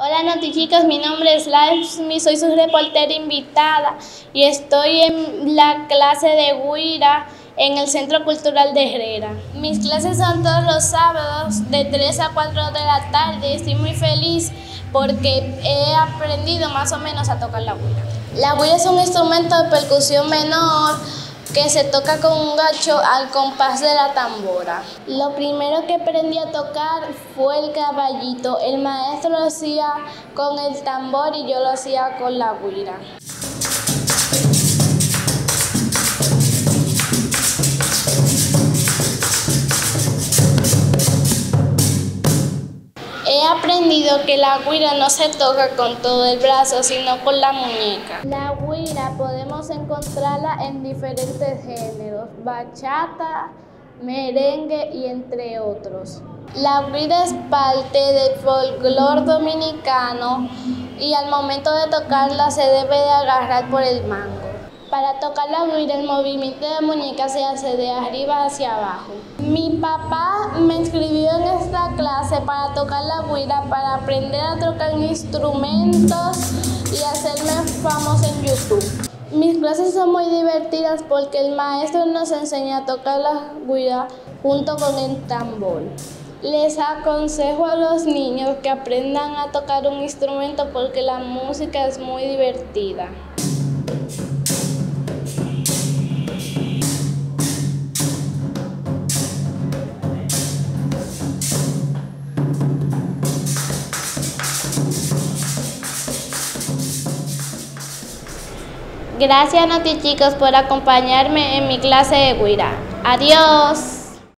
Hola chicos, mi nombre es Laismi, soy su reportera invitada y estoy en la clase de Guira en el Centro Cultural de Herrera. Mis clases son todos los sábados de 3 a 4 de la tarde estoy muy feliz porque he aprendido más o menos a tocar la guira. La guira es un instrumento de percusión menor que se toca con un gacho al compás de la tambora. Lo primero que aprendí a tocar fue el caballito. El maestro lo hacía con el tambor y yo lo hacía con la guira. He aprendido que la guira no se toca con todo el brazo, sino con la muñeca. La guira podemos encontrarla en diferentes géneros, bachata, merengue y entre otros. La guira es parte del folclore dominicano y al momento de tocarla se debe de agarrar por el mango. Para tocar la guira el movimiento de muñeca se hace de arriba hacia abajo. Mi papá me inscribió en esta clase para tocar la guira, para aprender a tocar instrumentos y hacerme famoso en YouTube. Mis clases son muy divertidas porque el maestro nos enseña a tocar la guira junto con el tambor. Les aconsejo a los niños que aprendan a tocar un instrumento porque la música es muy divertida. Gracias a ti chicos por acompañarme en mi clase de guira. Adiós.